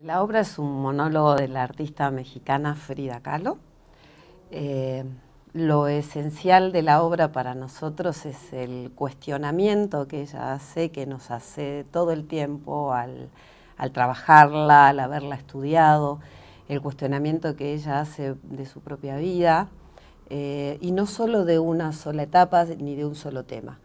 La obra es un monólogo de la artista mexicana Frida Kahlo. Eh, lo esencial de la obra para nosotros es el cuestionamiento que ella hace, que nos hace todo el tiempo al, trabajarla, al haberla estudiado, el cuestionamiento que ella hace de su propia vida, eh, y no solo de una sola etapa ni de un solo tema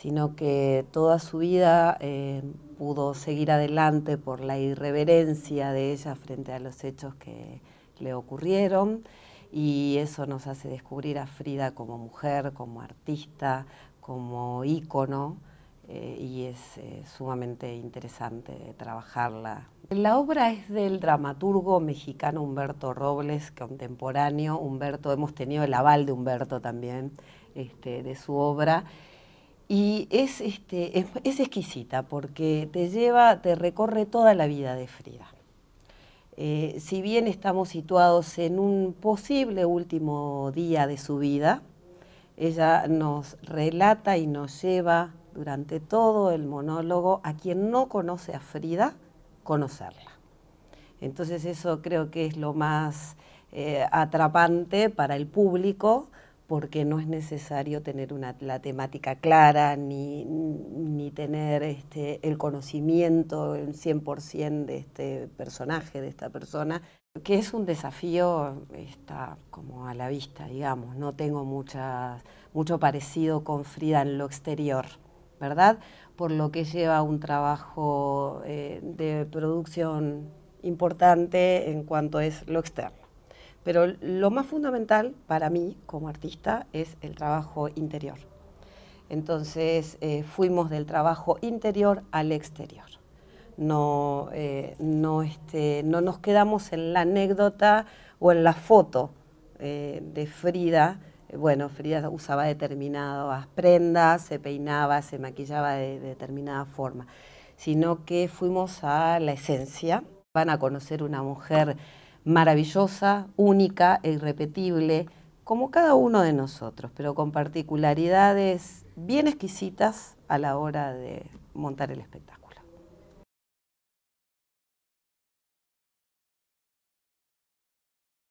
sino que toda su vida eh, pudo seguir adelante por la irreverencia de ella frente a los hechos que le ocurrieron y eso nos hace descubrir a Frida como mujer, como artista, como ícono eh, y es eh, sumamente interesante trabajarla. La obra es del dramaturgo mexicano Humberto Robles, contemporáneo. Humberto, hemos tenido el aval de Humberto también, este, de su obra y es, este, es, exquisita porque te lleva, te recorre toda la vida de Frida. Eh, si bien estamos situados en un posible último día de su vida, ella nos relata y nos lleva durante todo el monólogo a quien no conoce a Frida, conocerla. Entonces eso creo que es lo más eh, atrapante para el público, porque no es necesario tener una, la temática clara ni, ni tener este, el conocimiento en 100% de este personaje, de esta persona, que es un desafío, está como a la vista, digamos, no tengo mucho parecido con Frida en lo exterior, ¿verdad? Por lo que lleva un trabajo eh, de producción importante en cuanto es lo externo. Pero lo más fundamental para mí como artista es el trabajo interior. Entonces eh, fuimos del trabajo interior al exterior. No, eh, no, este, no, nos quedamos en la anécdota o en la foto eh, de Frida. Bueno, Frida usaba determinadas prendas, se peinaba, se maquillaba de determinada forma, sino que fuimos a la esencia. Van a conocer una mujer maravillosa, única e irrepetible, como cada uno de nosotros, pero con particularidades bien exquisitas a la hora de montar el espectáculo.